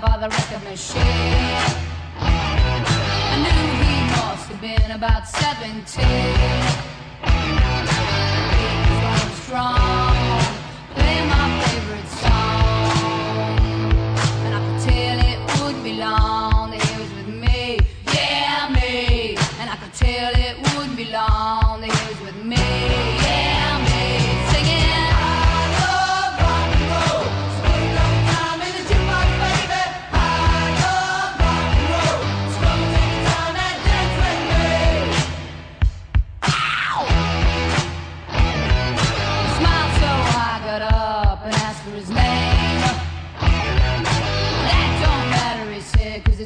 by the record machine. I knew he must have been about 17.